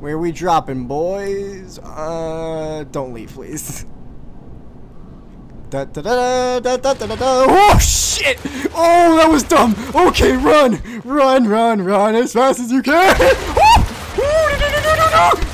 Where we dropping, boys? Uh, don't leave, please. Da, da, da, da, da, da, da, da. Oh, shit! Oh, that was dumb! Okay, run! Run, run, run as fast as you can! Oh! Oh, no, no, no, no, no, no!